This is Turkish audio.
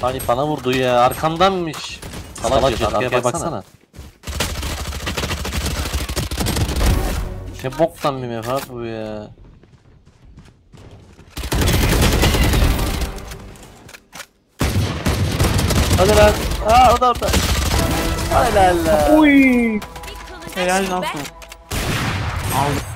Hani bana vurdu ya arkamdanmış. Salak, Salak ya, arkaya baksana. baksana. Ne boktan bir map bu ya. Hadi lan. Aa o da orada. Helal lan. Uy. Helal nasıl? Aldım.